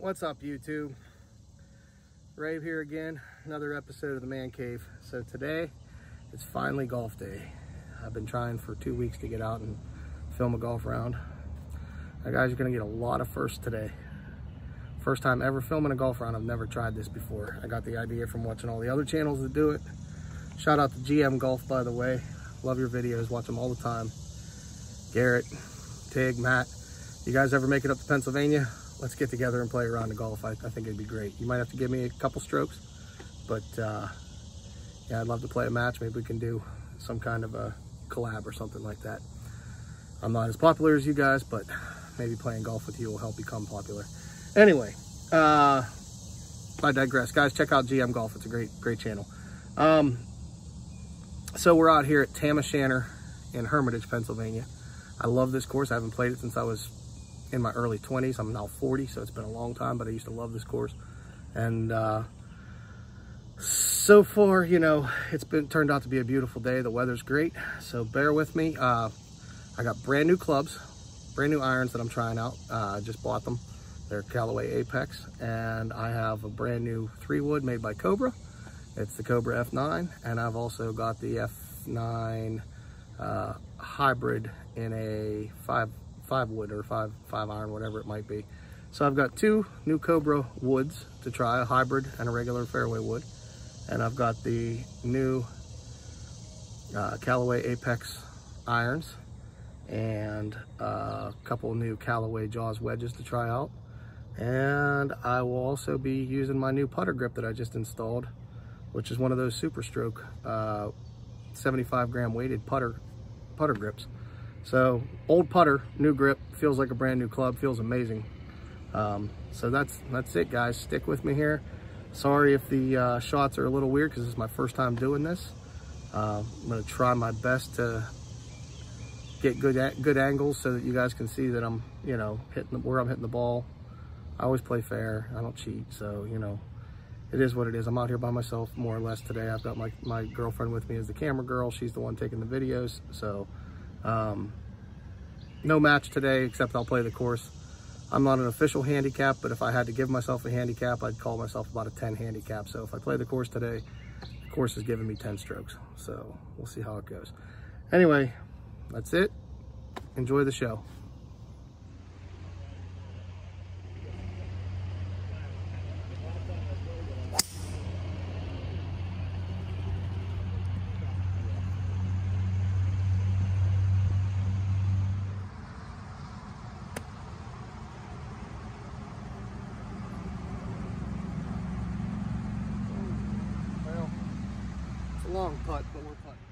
What's up, YouTube? Rave here again, another episode of the Man Cave. So today, it's finally golf day. I've been trying for two weeks to get out and film a golf round. Now guys, you're gonna get a lot of firsts today. First time ever filming a golf round. I've never tried this before. I got the idea from watching all the other channels that do it. Shout out to GM Golf, by the way. Love your videos, watch them all the time. Garrett, Tig, Matt. You guys ever make it up to Pennsylvania? Let's get together and play a round of golf. I, I think it'd be great. You might have to give me a couple strokes, but uh, yeah, I'd love to play a match. Maybe we can do some kind of a collab or something like that. I'm not as popular as you guys, but maybe playing golf with you will help become popular. Anyway, uh, I digress. Guys, check out GM Golf. It's a great, great channel. Um, so we're out here at Tam O'Shanter in Hermitage, Pennsylvania. I love this course. I haven't played it since I was in my early 20s. I'm now 40, so it's been a long time, but I used to love this course. And uh, so far, you know, it's been turned out to be a beautiful day. The weather's great, so bear with me. Uh, I got brand new clubs, brand new irons that I'm trying out. Uh, I just bought them. They're Callaway Apex, and I have a brand new three wood made by Cobra. It's the Cobra F9, and I've also got the F9 uh, hybrid in a five five wood or five five iron, whatever it might be. So I've got two new Cobra woods to try, a hybrid and a regular fairway wood. And I've got the new uh, Callaway Apex irons and a couple new Callaway Jaws wedges to try out. And I will also be using my new putter grip that I just installed, which is one of those Superstroke uh, 75 gram weighted putter putter grips. So old putter, new grip, feels like a brand new club, feels amazing. Um, so that's that's it guys, stick with me here. Sorry if the uh, shots are a little weird because this is my first time doing this. Uh, I'm gonna try my best to get good good angles so that you guys can see that I'm, you know, hitting the, where I'm hitting the ball. I always play fair, I don't cheat, so, you know, it is what it is. I'm out here by myself more or less today. I've got my, my girlfriend with me as the camera girl. She's the one taking the videos, so um, no match today, except I'll play the course. I'm not an official handicap, but if I had to give myself a handicap, I'd call myself about a 10 handicap. So if I play the course today, the course is giving me 10 strokes. So we'll see how it goes. Anyway, that's it. Enjoy the show. Long putt, but we're putting.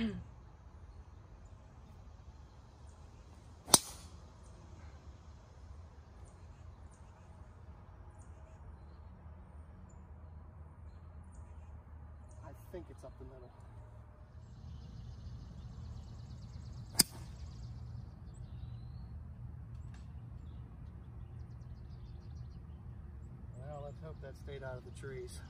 I think it's up the middle. Well, let's hope that stayed out of the trees.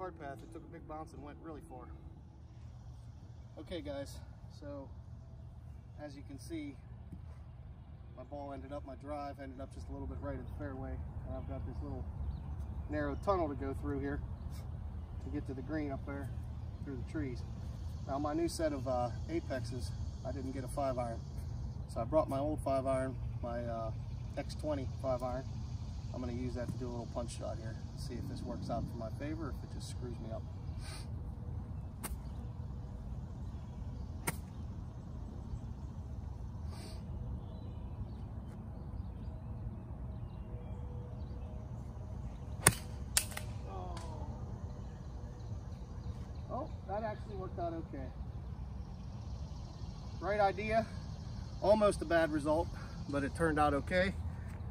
Hard path. It took a big bounce and went really far. Okay guys, so as you can see, my ball ended up, my drive ended up just a little bit right of the fairway. And I've got this little narrow tunnel to go through here to get to the green up there through the trees. Now my new set of uh, Apexes, I didn't get a five iron. So I brought my old five iron, my uh, X20 five iron. I'm gonna use that to do a little punch shot here. See if this works out for my favor or if it just screws me up. Oh, that actually worked out okay. Right idea, almost a bad result, but it turned out okay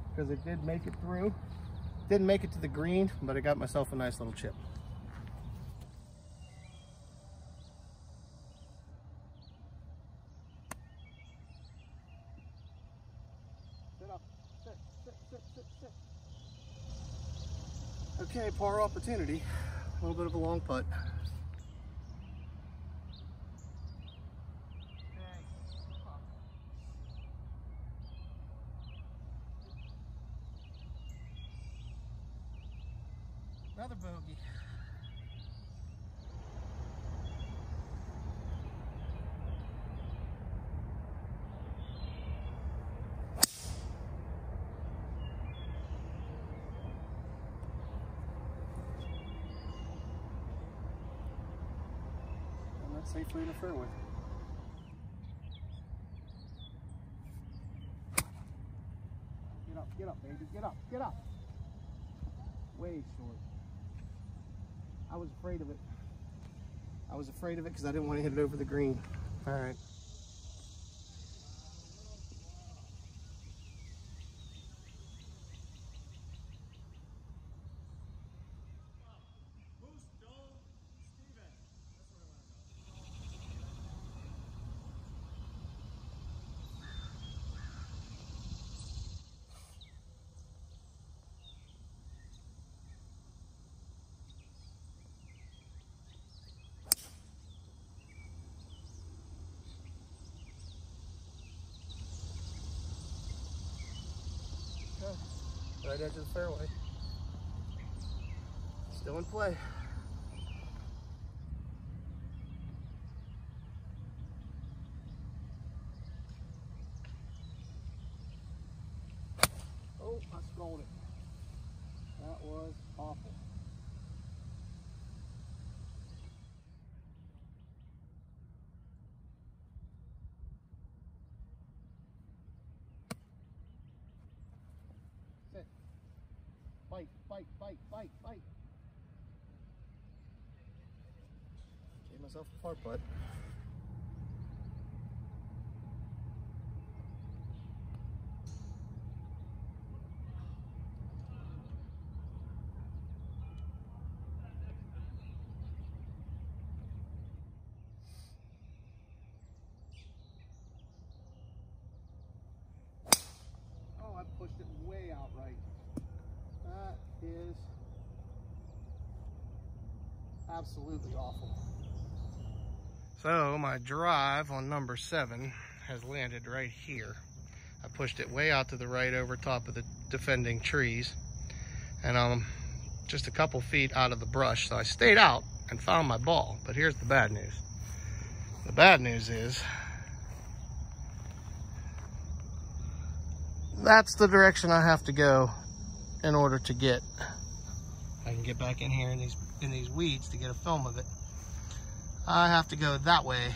because it did make it through. Didn't make it to the green, but I got myself a nice little chip. Okay, par opportunity. A little bit of a long putt. Another bogey. Safely in the fairway. Get up, get up, baby, get up, get up. Way short. I was afraid of it. I was afraid of it because I didn't want to hit it over the green. All right. Right edge of the fairway. Still in play. Oh, I scrolled it. That was awful. Bite, bite, bite, bite, bite. Gave myself a par putt. Oh, I pushed it way out right. That is absolutely awful. So my drive on number seven has landed right here. I pushed it way out to the right over top of the defending trees. And I'm just a couple feet out of the brush. So I stayed out and found my ball. But here's the bad news. The bad news is that's the direction I have to go in order to get I can get back in here in these in these weeds to get a film of it. I have to go that way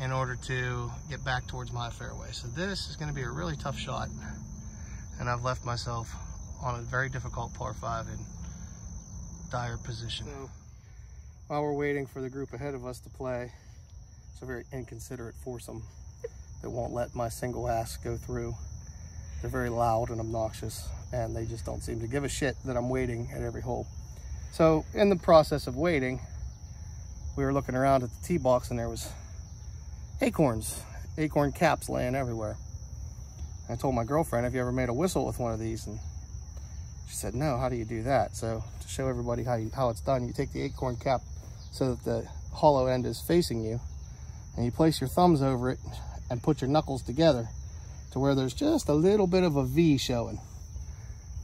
in order to get back towards my fairway. So this is going to be a really tough shot and I've left myself on a very difficult par 5 in dire position. So, while we're waiting for the group ahead of us to play, it's a very inconsiderate foursome that won't let my single ass go through. They're very loud and obnoxious, and they just don't seem to give a shit that I'm waiting at every hole. So in the process of waiting, we were looking around at the tee box and there was acorns, acorn caps laying everywhere. I told my girlfriend, have you ever made a whistle with one of these? And She said, no, how do you do that? So to show everybody how, you, how it's done, you take the acorn cap so that the hollow end is facing you and you place your thumbs over it and put your knuckles together to where there's just a little bit of a V showing.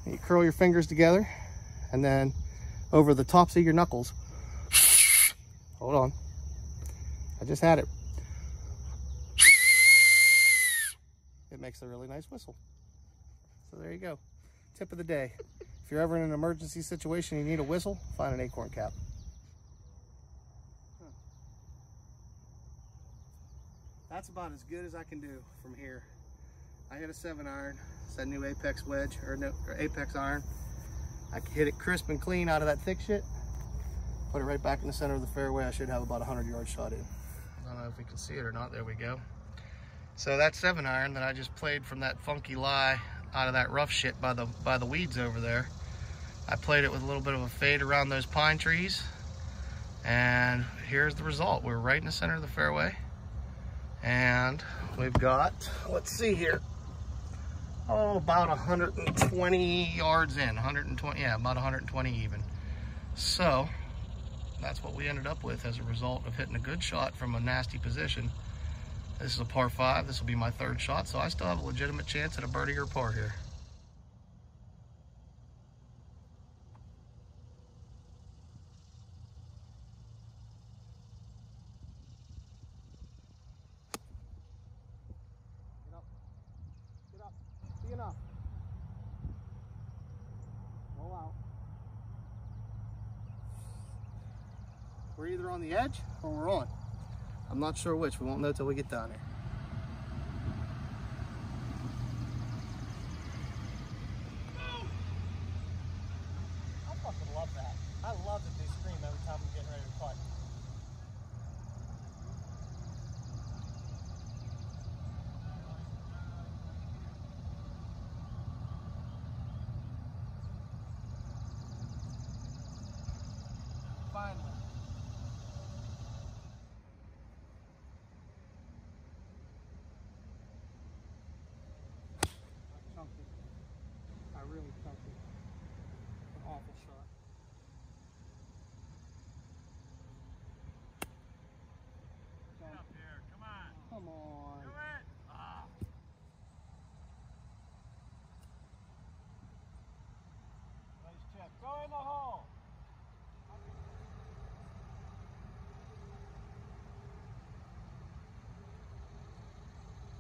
And you curl your fingers together and then over the tops of your knuckles, hold on, I just had it. It makes a really nice whistle. So there you go. Tip of the day. If you're ever in an emergency situation and you need a whistle, find an acorn cap. That's about as good as I can do from here. I hit a seven iron. It's that new Apex wedge or, no, or Apex iron. I hit it crisp and clean out of that thick shit. Put it right back in the center of the fairway. I should have about a 100 yard shot in. I don't know if we can see it or not. There we go. So that seven iron that I just played from that funky lie out of that rough shit by the by the weeds over there. I played it with a little bit of a fade around those pine trees. And here's the result. We're right in the center of the fairway. And we've got, let's see here, oh, about 120 yards in, 120, yeah, about 120 even. So that's what we ended up with as a result of hitting a good shot from a nasty position. This is a par five. This will be my third shot, so I still have a legitimate chance at a birdie or par here. Get up. Get up. Be enough. Roll out. We're either on the or we're on. I'm not sure which. We won't know till we get down there. I fucking love that. I love that they scream every time I'm getting ready to putt. Finally. I chunked it. I really chunked it. An awful shot. Get up here, come on. Come on. Do it. Ah. Nice chip. Go in the hole.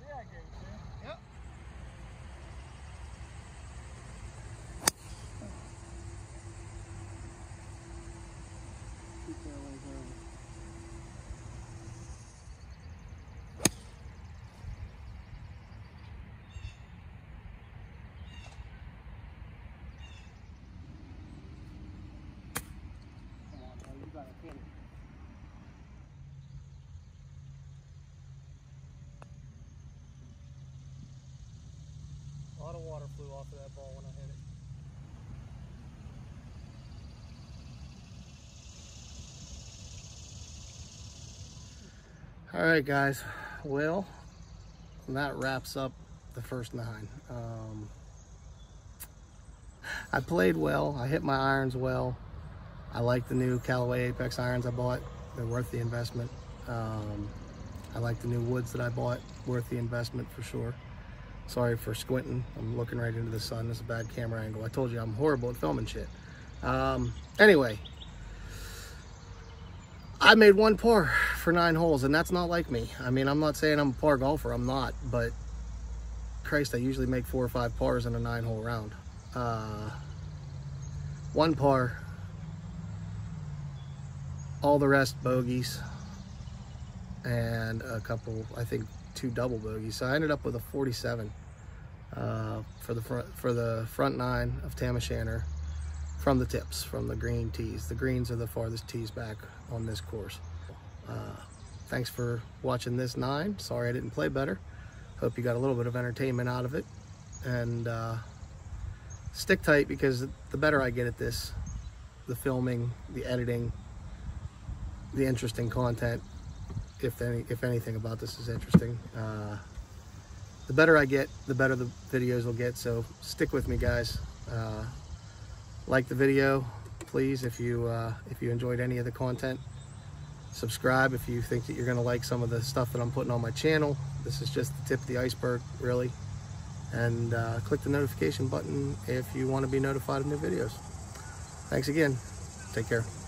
Yeah, I gave it to you. Yep. Two fairways over. Come on, it. A lot of water flew off of that ball when I hit it. All right, guys. Well, that wraps up the first nine. Um, I played well. I hit my irons well. I like the new Callaway Apex irons I bought. They're worth the investment. Um, I like the new woods that I bought. Worth the investment for sure. Sorry for squinting. I'm looking right into the sun. It's a bad camera angle. I told you I'm horrible at filming shit. Um, anyway, I made one par for nine holes, and that's not like me. I mean, I'm not saying I'm a par golfer. I'm not, but Christ, I usually make four or five pars in a nine-hole round. Uh, one par, all the rest bogeys, and a couple, I think, two double bogeys. So I ended up with a 47 uh, for the front for the front nine of Tam O'Shanter from the tips, from the green tees. The greens are the farthest tees back on this course. Uh, thanks for watching this nine. Sorry I didn't play better. Hope you got a little bit of entertainment out of it. And uh, stick tight because the better I get at this, the filming, the editing, the interesting content, if any, if anything about this is interesting, uh, the better I get, the better the videos will get. So stick with me, guys. Uh, like the video, please, if you uh, if you enjoyed any of the content. Subscribe if you think that you're going to like some of the stuff that I'm putting on my channel. This is just the tip of the iceberg, really. And uh, click the notification button if you want to be notified of new videos. Thanks again. Take care.